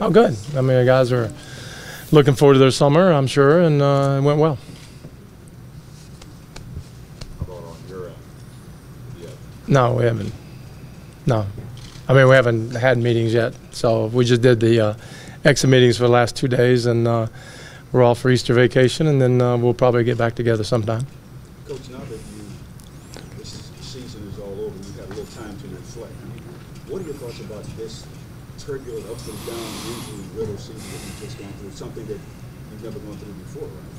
Oh, good. I mean, the guys are looking forward to their summer, I'm sure, and uh, it went well. No, we haven't. No. I mean, we haven't had meetings yet. So we just did the uh, exit meetings for the last two days, and uh, we're all for Easter vacation, and then uh, we'll probably get back together sometime. Coach, now that you, this season is all over, you've had a little time to reflect. What are your thoughts about this turbulent ups and downs, riddle season that you've just gone through? Something that you've never gone through before, right?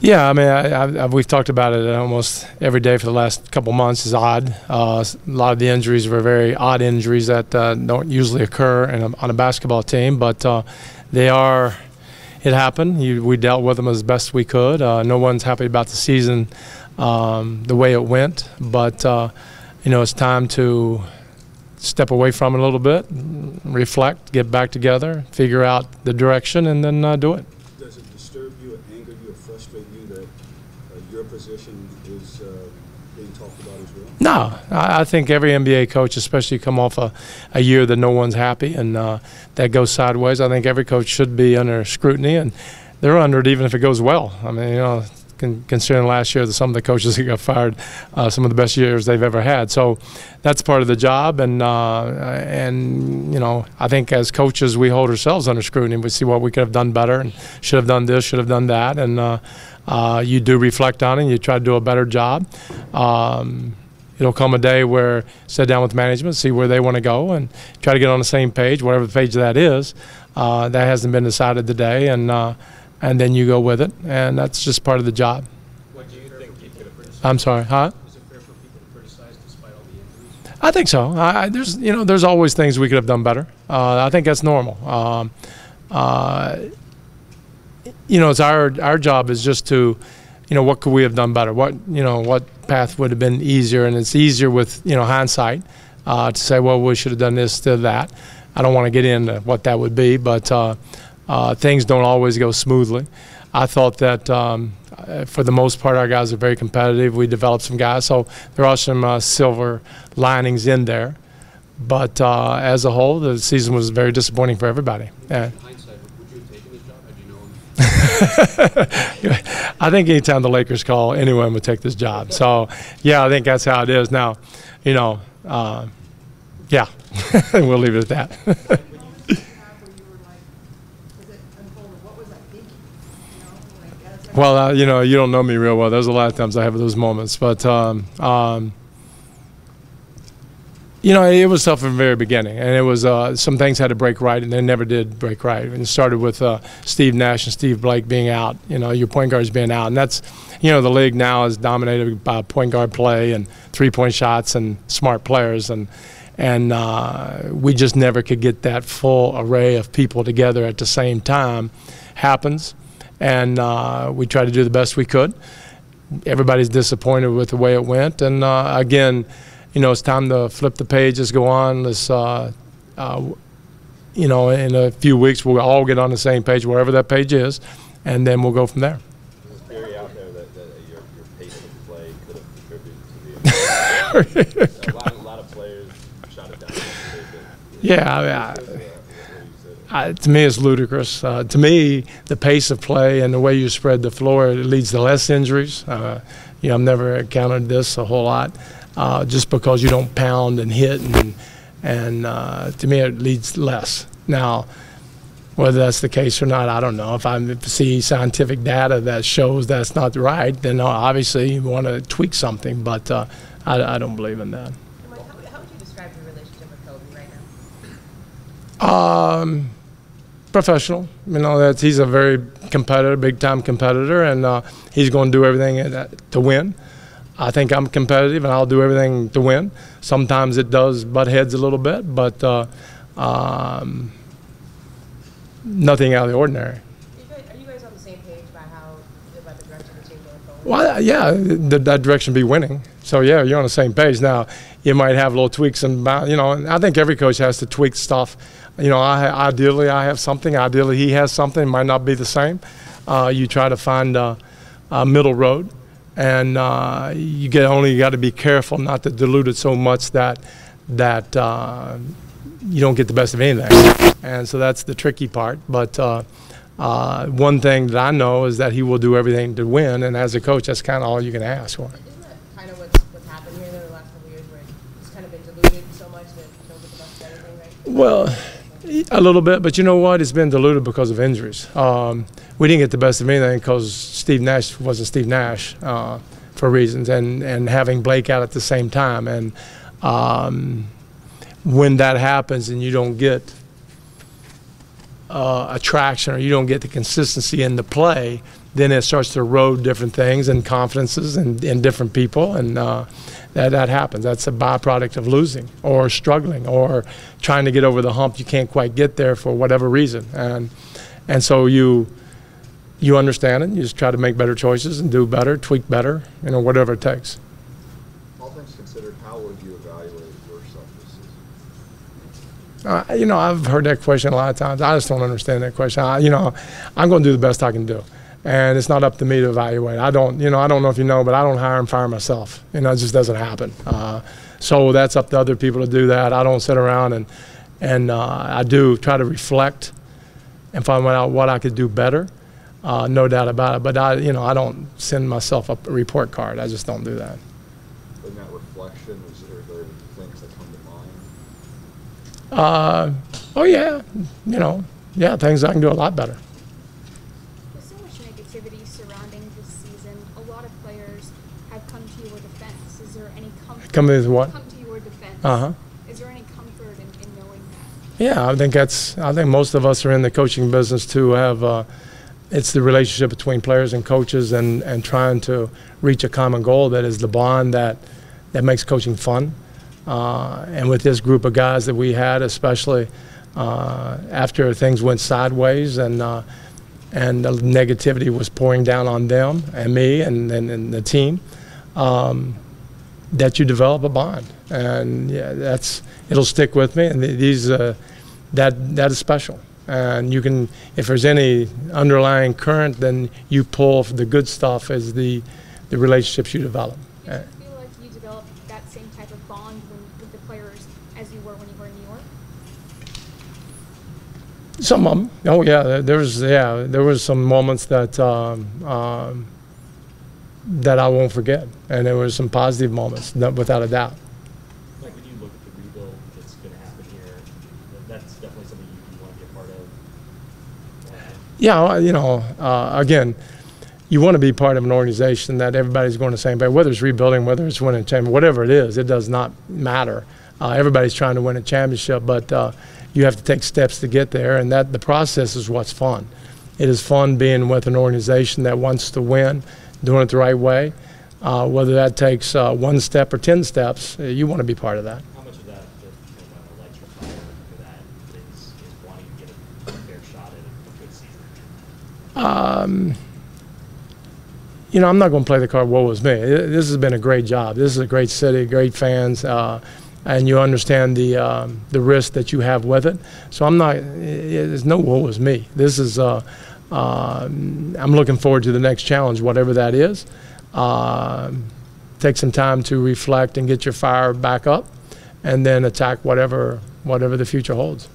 Yeah, I mean, I, I, I, we've talked about it almost every day for the last couple months. is odd. Uh, a lot of the injuries were very odd injuries that uh, don't usually occur a, on a basketball team, but uh, they are. It happened. You, we dealt with them as best we could. Uh, no one's happy about the season, um, the way it went, but uh, you know it's time to step away from it a little bit, reflect, get back together, figure out the direction, and then uh, do it. Does it disturb you, or anger you, or frustrate you that uh, your position is uh, being talked about as well? No, I, I think every NBA coach, especially come off a, a year that no one's happy and uh, that goes sideways, I think every coach should be under scrutiny, and they're under it even if it goes well. I mean, you know, con- considering last year that some of the coaches that got fired, uh, some of the best years they've ever had. So that's part of the job, and uh, and you know I think as coaches we hold ourselves under scrutiny. We see what we could have done better and should have done this, should have done that, and uh, uh you do reflect on it. and You try to do a better job. Um, it'll come a day where sit down with management, see where they want to go, and try to get on the same page, whatever the page that is. Uh, that hasn't been decided today, and uh, and then you go with it, and that's just part of the job. What do you think he could have I'm sorry, huh? Is it fair for people to criticize despite all the injuries? I think so. I, I- there's you know there's always things we could have done better. Uh, I think that's normal. Um, uh, you know, it's our our job is just to, you know, what could we have done better? What you know, what path would have been easier? And it's easier with you know hindsight uh, to say, well, we should have done this of that. I don't want to get into what that would be, but uh, things don't always go smoothly. I thought that um, uh, for the most part, our guys are very competitive. We developed some guys, so there are some uh, silver linings in there. But uh, as a whole, the season was very disappointing for everybody. In hindsight, would you have taken this job had you known? I think anytime the Lakers call, anyone would take this job. So, yeah, I think that's how it is now. You know, uh, yeah, we'll leave it at that. when you took the path where you were like, as it unfolded, what was I thinking? You know, like, that's like- well, uh, you know, you don't know me real well. There's a lot of times I have those moments, but um, um, you know, it was tough from the very beginning, and it was uh, some things had to break right, and they never did break right. And it started with uh, Steve Nash and Steve Blake being out. You know, your point guards being out, and that's, you know, the league now is dominated by point guard play and three-point shots and smart players, and and uh, we just never could get that full array of people together at the same time. Happens, and uh, we tried to do the best we could. Everybody's disappointed with the way it went, and uh, again, you know, it's time to flip the page. Let's go on. Let's, uh, uh, you know, in a few weeks we'll all get on the same page, wherever that page is, and then we'll go from there. Theory out there that, that your, your pace of play could have contributed to the. a, lot, a lot of players shot it down. Yeah, I mean, I- Uh, what do you say? I, to me, it's ludicrous. Uh, to me, the pace of play and the way you spread the floor it leads to less injuries. Uh, you know, I've never encountered this a whole lot. Uh, just because you don't pound and hit, and and uh, to me, it leads less. Now, whether that's the case or not, I don't know. If I see scientific data that shows that's not right, then uh, obviously you want to tweak something. But uh, I, I don't believe in that. How, how would you describe your relationship with Kobe right now? Um, professional. You know that he's a very competitor, big time competitor, and uh, he's going to do everything to win. I think I'm competitive, and I'll do everything to win. Sometimes it does butt heads a little bit, but uh, um, nothing out of the ordinary. Are you, guys, are you guys on the same page about how about the direction the team going forward? Well, yeah, th- that direction be winning. So yeah, you're on the same page. Now, you might have little tweaks and you know, I think every coach has to tweak stuff. You know, I ideally I have something. Ideally, he has something. It might not be the same. Uh, you try to find a, a middle road, and uh, you get only got to be careful not to dilute it so much that that uh, you don't get the best of anything. And so that's the tricky part. But uh, uh, one thing that I know is that he will do everything to win. And as a coach, that's kind of all you can ask for. Isn't that kind of what's, what's happened here the last couple of years where it's kind of been diluted so much that you don't get the best of everything, right? Well, a little bit, but you know what? It's been diluted because of injuries. Um, we didn't get the best of anything because Steve Nash wasn't Steve Nash uh, for reasons, and, and having Blake out at the same time. And um, when that happens and you don't get uh, attraction or you don't get the consistency in the play, then it starts to erode different things and confidences and, in different people, and uh, that that happens. That's a byproduct of losing or struggling or trying to get over the hump. You can't quite get there for whatever reason, and and so you you understand it. You just try to make better choices and do better, tweak better, you know, whatever it takes. All things considered, how would you evaluate yourself this season? Uh, you know, I've heard that question a lot of times. I just don't understand that question. I, you know, I'm going to do the best I can do, and it's not up to me to evaluate. I don't, you know, I don't know if you know, but I don't hire and fire myself. You know, it just doesn't happen. Uh, so that's up to other people to do that. I don't sit around and and uh, I do try to reflect and find out what I could do better. Uh, no doubt about it. But I, you know, I don't send myself a report card. I just don't do that. In that reflection, is there, are there things that come to mind? Uh, oh yeah, you know, yeah, things I can do a lot better. With so much negativity surrounding this season, a lot of players have come to your defense. Is there any comfort? Come to what? Come to your defense. Uh huh. Is there any comfort in, in knowing that? Yeah, I think that's. I think most of us are in the coaching business to have. Uh, it's the relationship between players and coaches, and, and trying to reach a common goal that is the bond that that makes coaching fun. Uh, and with this group of guys that we had, especially uh, after things went sideways and uh, and the negativity was pouring down on them and me and, and, and the team, um, that you develop a bond, and yeah, that's it'll stick with me. And these uh, that that is special. And you can, if there's any underlying current, then you pull the good stuff as the the relationships you develop. Do you feel like you developed that same type of bond with the players as you were when you were in New York? Some of them. Oh yeah, there- there was yeah there was some moments that um, um, that I won't forget, and there was some positive moments, without a doubt. Like when you look at the rebuild that's going to happen here, that's definitely something you, you want to be a part of. Yeah, you know, uh, again, you want to be part of an organization that everybody's going the same way, whether it's rebuilding, whether it's winning a championship, whatever it is, it does not matter. Uh, everybody's trying to win a championship, but uh, you have to take steps to get there, and that the process is what's fun. It is fun being with an organization that wants to win, doing it the right way. Uh, whether that takes uh, one step or ten steps, uh, you want to be part of that. How much of that, that kind of uh, your fire for that is, is wanting to get a fair shot at a good season? Um, you know, I'm not going to play the card, woe is me. This has been a great job. This is a great city, great fans, uh, and you understand the, um, the risk that you have with it. So I'm not, i- i- there's no woe is me. This is, uh, uh, I'm looking forward to the next challenge, whatever that is. Um take some time to reflect and get your fire back up, and then attack whatever, whatever the future holds.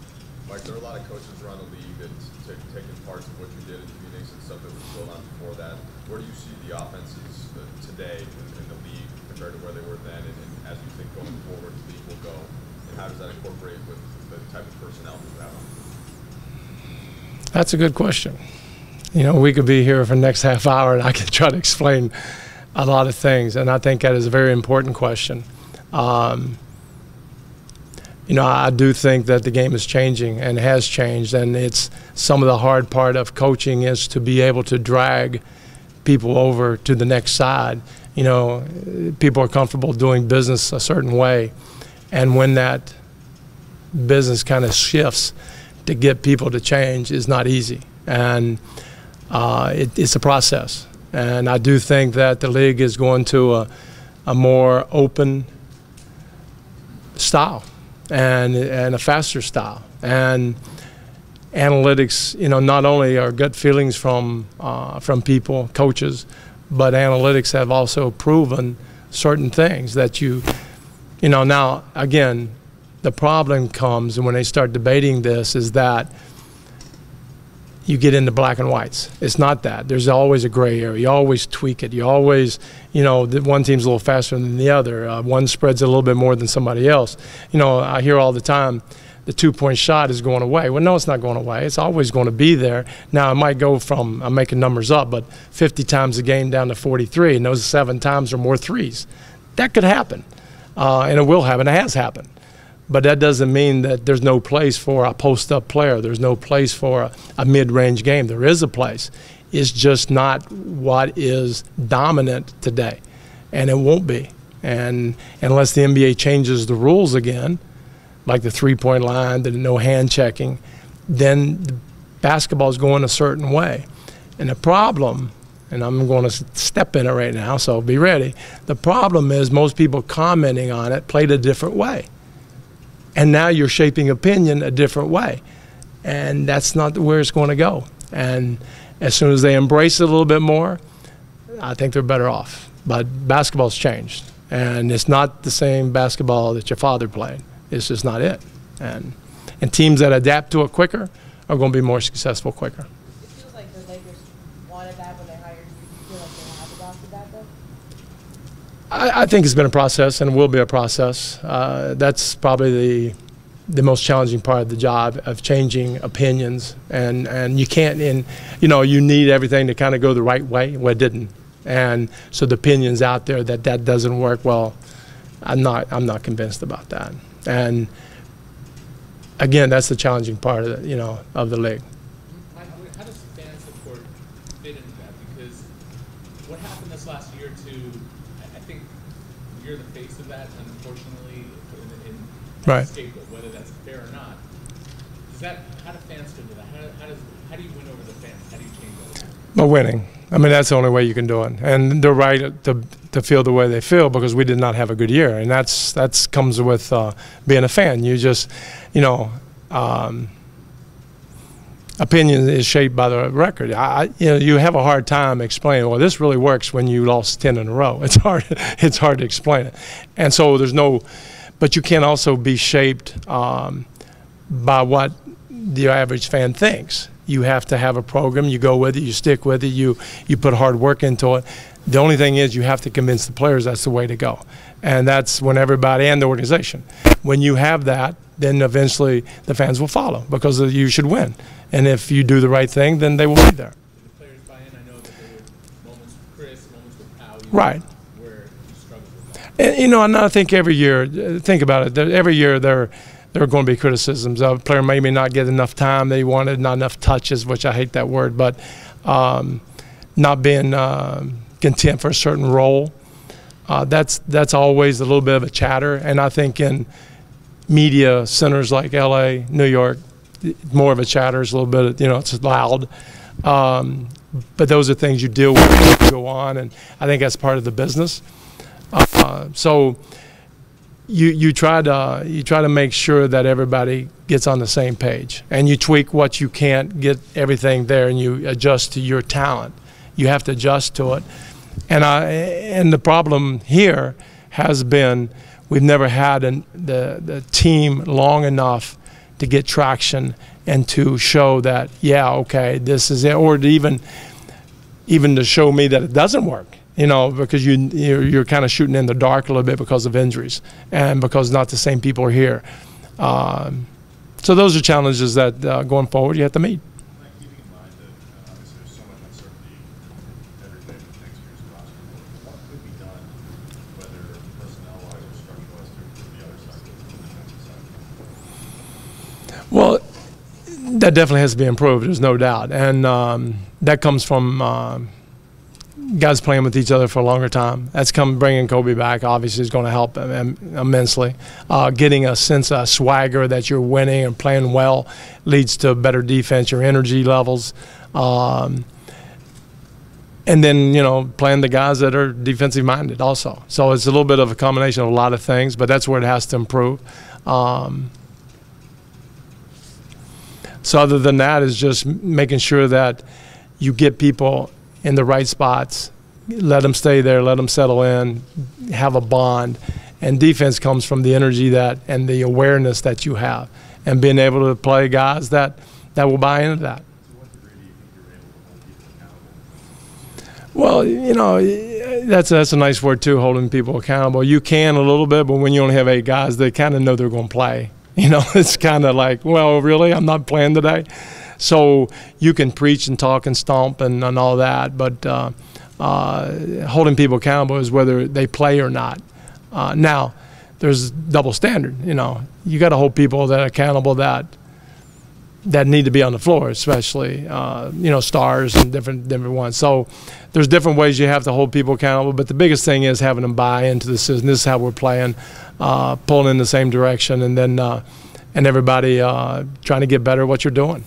Mike, there are a lot of coaches around the league that took taken parts of what you did in Phoenix and stuff that was going on before that. Where do you see the offenses uh, today in, in the league compared to where they were then, and, and as you think going forward, the league will go, and how does that incorporate with the type of personnel you have? On? That's a good question. You know, we could be here for the next half hour and I could try to explain a lot of things, and I think that is a very important question. Um, you know, I do think that the game is changing and has changed, and it's some of the hard part of coaching is to be able to drag people over to the next side. You know, people are comfortable doing business a certain way, and when that business kind of shifts, to get people to change is not easy, and uh, it, it's a process. And I do think that the league is going to a, a more open style and and a faster style and analytics. You know, not only are gut feelings from uh, from people, coaches, but analytics have also proven certain things that you, you know. Now again, The problem comes when they start debating this is that you get into black and whites. It's not that. There's always a gray area. You always tweak it. You always, you know, one team's a little faster than the other. Uh, one spreads a little bit more than somebody else. You know, I hear all the time the two point shot is going away. Well, no, it's not going away. It's always going to be there. Now, it might go from, I'm making numbers up, but 50 times a game down to 43, and those seven times are more threes. That could happen, uh, and it will happen. It has happened. But that doesn't mean that there's no place for a post up player. There's no place for a, a mid range game. There is a place. It's just not what is dominant today. And it won't be. And unless the NBA changes the rules again, like the three point line, the no hand checking, then the basketball is going a certain way. And the problem, and I'm going to step in it right now, so be ready. The problem is most people commenting on it played a different way and now you're shaping opinion a different way. And that's not where it's going to go. And as soon as they embrace it a little bit more i think they're better off. But basketball's changed. And it's not the same basketball that your father played. It's just not it. And and teams that adapt to it quicker are going to be more successful quicker It feels like the Lakers wanted that when they hired you. Do you feel like they have adopted that though? I, I think it's been a process and will be a process. Uh, that's probably the the most challenging part of the job of changing opinions. And and you can't in you know you need everything to kind of go the right way. Well it didn't. And so the opinions out there that that doesn't work. Well i'm not i'm not convinced about that. And again that's the challenging part of the, you know of the league How, how does fan support fit into that? Because what happened this last year to, I, I think you're the face of that, unfortunately, in, in Right. scapegoat, whether that's fair or not. Does that, how do fans into that? How, how does, how do you win over the fans? How do you change that? But winning. I mean, that's the only way you can do it. And they're right to, to feel the way they feel because we did not have a good year. And that's that's comes with uh, being a fan. You just, you know, um, opinion is shaped by the record. I, you know, you have a hard time explaining. Well, this really works when you lost ten in a row. It's hard. It's hard to explain it. And so there's no, but you can also be shaped um, by what the average fan thinks. You have to have a program. You go with it. You stick with it. You you put hard work into it. The only thing is you have to convince the players that's the way to go, and that's when everybody and the organization. When you have that, then eventually the fans will follow because you should win. And if you do the right thing, then they will be there. Did the players buy in? I know there were moments with Chris, moments with Pau. you Right. know, Where you struggled with that. And, you know, and I think every year, uh, think about it. Every year there, there are going to be criticisms. A player maybe not get enough time they wanted, not enough touches, which I hate that word, but um, not being um content for a certain role. Uh, that's that's always a little bit of a chatter, and I think in media centers like L.A., New York, more of a chatter is a little bit, you know, it's loud. Um, but those are things you deal with you go on, and I think that's part of the business. Uh, so you you try to you try to make sure that everybody gets on the same page, and you tweak what you can't get everything there, and you adjust to your talent. You have to adjust to it, and I and the problem here has been we've never had an, the the team long enough to get traction and to show that yeah okay this is it, or to even even to show me that it doesn't work. You know, because you you're, you're kind of shooting in the dark a little bit because of injuries and because not the same people are here. Um, so those are challenges that uh, going forward you have to meet. Mike, keeping in mind that uh, obviously there's so much uncertainty every day with next year's roster, what could be done, whether personnel-wise or structure-wise, to improve the other side, the defensive side? Well, that definitely has to be improved. There's no doubt, and um, that comes from um guys playing with each other for a longer time. That's come bringing Kobe back. Obviously, is going to help im- immensely. Uh, getting a sense of swagger that you're winning and playing well leads to better defense. Your energy levels. Um, and then you know playing the guys that are defensive minded also. So it's a little bit of a combination of a lot of things, but that's where it has to improve. Um, so other than that is just making sure that you get people in the right spots, let them stay there, let them settle in, have a bond, and defense comes from the energy that and the awareness that you have, and being able to play guys that that will buy into that. Well, you know, that's that's a nice word too, holding people accountable. You can a little bit, but when you only have eight guys, they kind of know they're going to play. You know, it's kind of like, well, really, I'm not playing today. So you can preach and talk and stomp and, and all that, but uh, uh, holding people accountable is whether they play or not. Uh, now, there's double standard. You know, you got to hold people that accountable that that need to be on the floor, especially uh, you know stars and different different ones. So there's different ways you have to hold people accountable, but the biggest thing is having them buy into the system. This is how we're playing, uh, pulling in the same direction, and then uh, and everybody uh, trying to get better at what you're doing.